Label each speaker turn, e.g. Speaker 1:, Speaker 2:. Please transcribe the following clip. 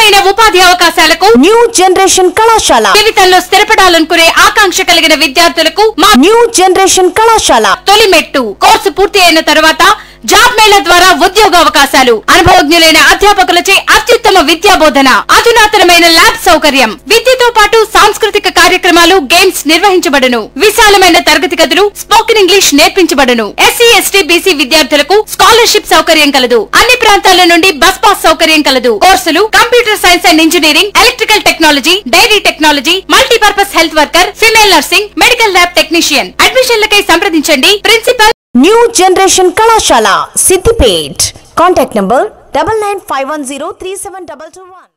Speaker 1: మెరుగైన ఉపాధి అవకాశాలకు
Speaker 2: న్యూ జనరేషన్ కళాశాల.
Speaker 1: జీవితంలో స్థిరపడాలనుకునే ఆకాంక్ష కలిగిన విద్యార్థులకు మా
Speaker 2: న్యూ జనరేషన్ కళాశాల.
Speaker 1: తొలి మెట్టు కోర్సు పూర్తి అయిన తర్వాత జాబ్ మేళ ద్వారా ఉద్యోగ అవకాశాలు. అనుభవజ్ఞులైన అధ్యాపకులచే అత్యుత్తమ విద్యా బోధన అధునాతనమైన ల్యాబ్ సౌకర్యం. విద్యతో పాటు సాంస్కృతిక కార్యక్రమాలు గేమ్స్ నిర్వహించబడును. విశాలమైన తరగతి గదులు స్పోకెన్ ఇంగ్లీష్ నేర్పించబడును. ఎస్సీ ఎస్టీ బీసీ విద్యార్థులకు స్కాలర్షిప్ సౌకర్యం కలదు. అన్ని ప్రాంతాల నుండి బస్ పాస్ సౌకర్యం కలదు. కోర్సులు computer science and engineering electrical technology dairy technology multipurpose health worker female nursing medical lab technician. అడ్మిషన్లకై సంప్రదించండి. ప్రిన్సిపల్
Speaker 2: న్యూ జనరేషన్ కళాశాల Siddipet contact number double nine five one zero three seven double two one